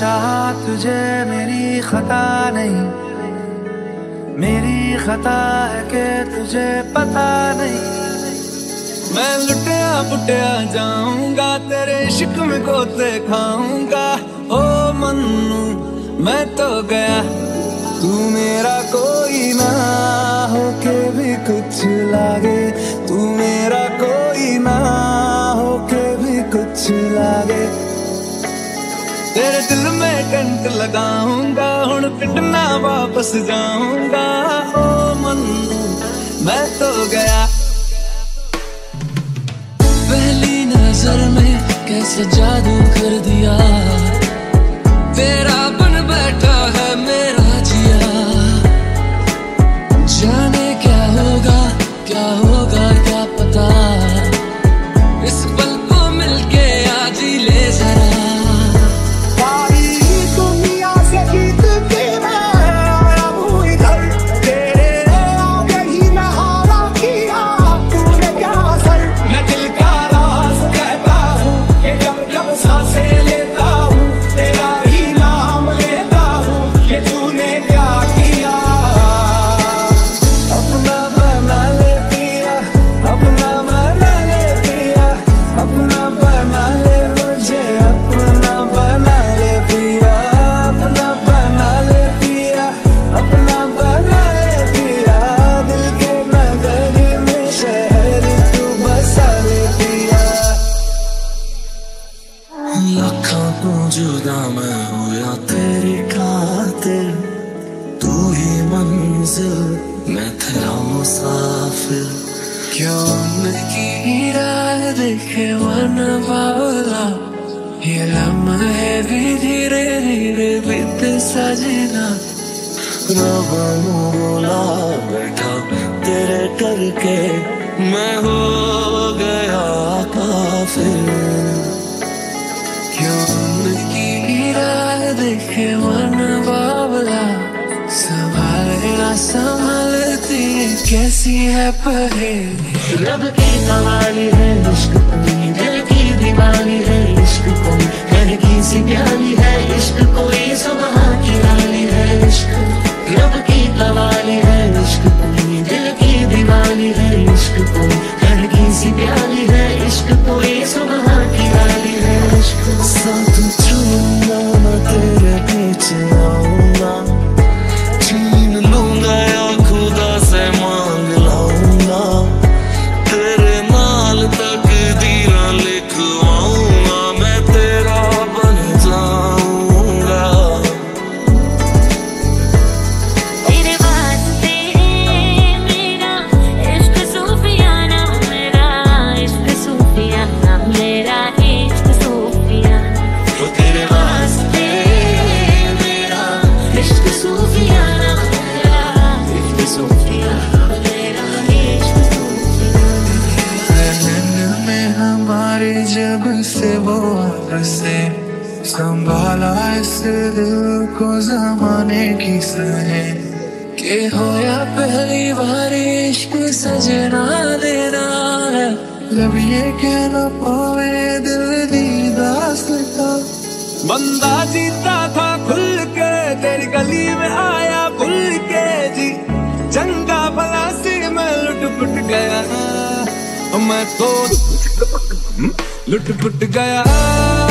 चाहा तुझे मेरी खता नहीं। मेरी खता है कि तुझे पता नहीं। मैं लुटिया पुटिया जाऊँगा, तेरे इश्क में गोते खाऊँगा। ओ मन्नू, मैं तो गया, तू मेरा कोई ना। वापस जाऊँगा। ओ मन मैं तो गया। पहली नज़र में कैसे जादू कर दिया? लाखों तू जुदा मैं होया तेरी खातिर तू ही मंजिल, मैं तेरा मुसाफिर क्यों की राह देखे मन बावला? ये लम्हे भी धीरे धीरे बीत सजना। बोला बैठा तेरे करके मैं हो गया काफिर देखे मन बाबला संभाले ना संभालती कैसी है पहेली? रब की कहानी है वो से संभाला इस दिल को जमाने की सहे के होया पहली बार इश्क सजना देना है। जब ये कहना पावे दिल दी दास्ता। बंदा जीता था खुल के तेरी गली में आया भूल के जी। चंगा भला सी मैं लुट पुट गया। मैं तो लुट पुट गया।